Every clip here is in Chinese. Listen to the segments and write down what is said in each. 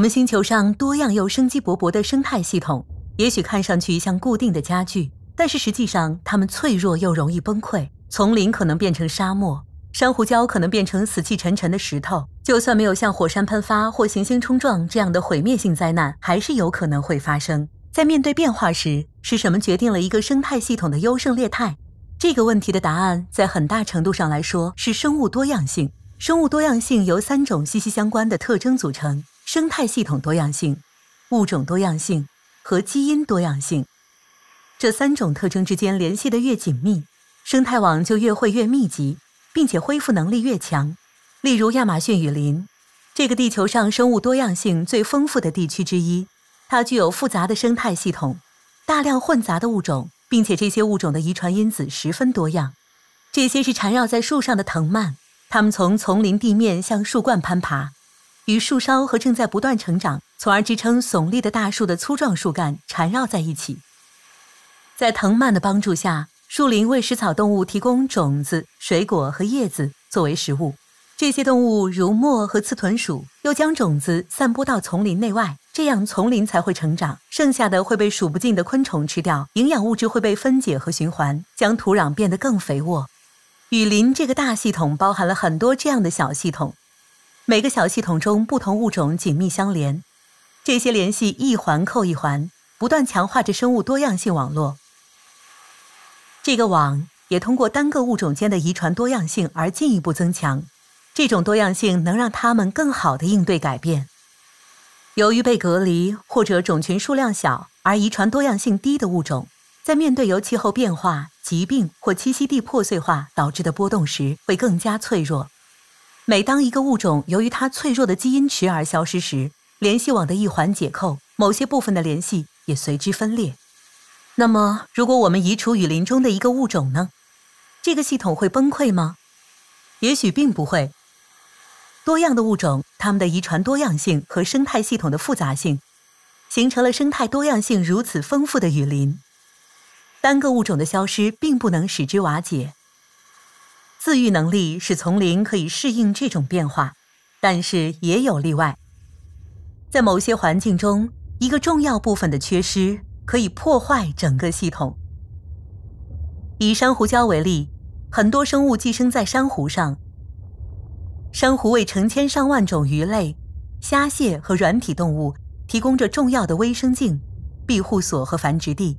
我们星球上多样又生机勃勃的生态系统，也许看上去像固定的家具，但是实际上它们脆弱又容易崩溃。丛林可能变成沙漠，珊瑚礁可能变成死气沉沉的石头。就算没有像火山喷发或行星冲撞这样的毁灭性灾难，还是有可能会发生。在面对变化时，是什么决定了一个生态系统的优胜劣汰？这个问题的答案，在很大程度上来说是生物多样性。生物多样性由三种息息相关的特征组成。生态系统多样性、物种多样性和基因多样性，这三种特征之间联系的越紧密，生态网就越会越密集，并且恢复能力越强。例如亚马逊雨林，这个地球上生物多样性最丰富的地区之一，它具有复杂的生态系统，大量混杂的物种，并且这些物种的遗传因子十分多样。这些是缠绕在树上的藤蔓，它们从丛林地面向树冠攀爬。与树梢和正在不断成长，从而支撑耸立的大树的粗壮树干缠绕在一起。在藤蔓的帮助下，树林为食草动物提供种子、水果和叶子作为食物。这些动物如貘和刺豚鼠又将种子散播到丛林内外，这样丛林才会成长。剩下的会被数不尽的昆虫吃掉，营养物质会被分解和循环，将土壤变得更肥沃。雨林这个大系统包含了很多这样的小系统。每个小系统中不同物种紧密相连，这些联系一环扣一环，不断强化着生物多样性网络。这个网也通过单个物种间的遗传多样性而进一步增强。这种多样性能让它们更好地应对改变。由于被隔离或者种群数量小而遗传多样性低的物种，在面对由气候变化、疾病或栖息地破碎化导致的波动时，会更加脆弱。每当一个物种由于它脆弱的基因池而消失时，联系网的一环解扣，某些部分的联系也随之分裂。那么，如果我们移除雨林中的一个物种呢？这个系统会崩溃吗？也许并不会。多样的物种，它们的遗传多样性和生态系统的复杂性，形成了生态多样性如此丰富的雨林。单个物种的消失并不能使之瓦解。自愈能力使丛林可以适应这种变化，但是也有例外。在某些环境中，一个重要部分的缺失可以破坏整个系统。以珊瑚礁为例，很多生物寄生在珊瑚上。珊瑚为成千上万种鱼类、虾蟹和软体动物提供着重要的微生境、庇护所和繁殖地。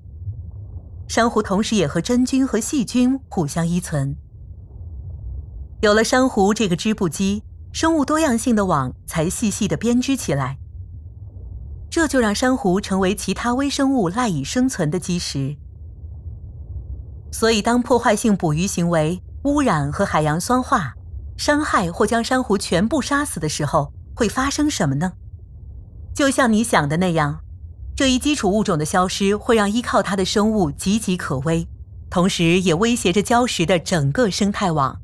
珊瑚同时也和真菌和细菌互相依存。有了珊瑚这个织布机，生物多样性的网才细细的编织起来。这就让珊瑚成为其他微生物赖以生存的基石。所以，当破坏性捕鱼行为、污染和海洋酸化伤害或将珊瑚全部杀死的时候，会发生什么呢？就像你想的那样，这一基础物种的消失会让依靠它的生物岌岌可危，同时也威胁着礁石的整个生态网。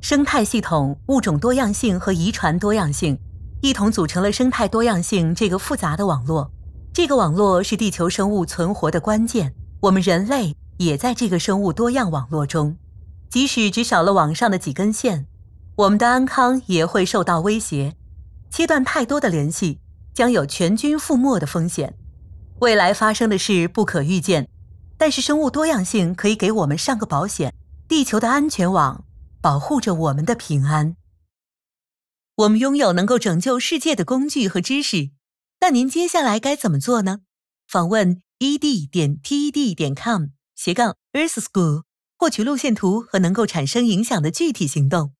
生态系统、物种多样性和遗传多样性一同组成了生态多样性这个复杂的网络。这个网络是地球生物存活的关键。我们人类也在这个生物多样网络中。即使只少了网上的几根线，我们的安康也会受到威胁。切断太多的联系，将有全军覆没的风险。未来发生的事不可预见，但是生物多样性可以给我们上个保险。地球的安全网。保护着我们的平安。我们拥有能够拯救世界的工具和知识，那您接下来该怎么做呢？访问 e d 点 t e d 点 com 斜杠 Earth School，获取路线图和能够产生影响的具体行动。